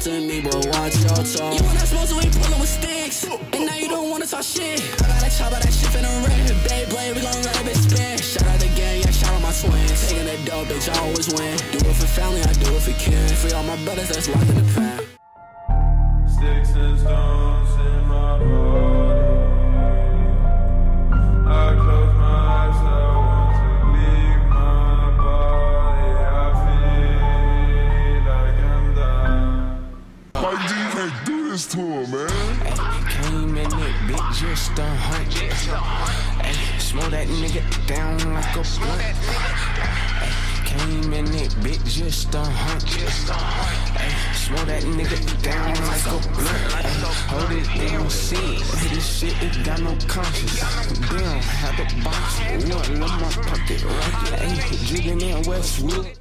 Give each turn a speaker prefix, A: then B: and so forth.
A: talk to me, but watch your tone. You wanna smoke, so we pullin' with sticks. And now you don't wanna talk shit. I got a chop, that shit finna red. Beyblade, we gon' let it spin. Shout out the gang, yeah, shout out my twins. Taking the dope, bitch, I always win. Do it for family, I do it for kin. Free all my brothers that's locked in the pen.
B: Why you can't do this to him, man?
C: Came in it, bitch, just a hunt. Ay, smoke that nigga down like a blunt. Ay, came in it, bitch, just a hunt. Ay, smoke that nigga down like a blunt. Ay, hold it, they don't see it. This shit, it got no conscience. Damn, had the box, one in my pocket, right? Ay, jigging in Westwood.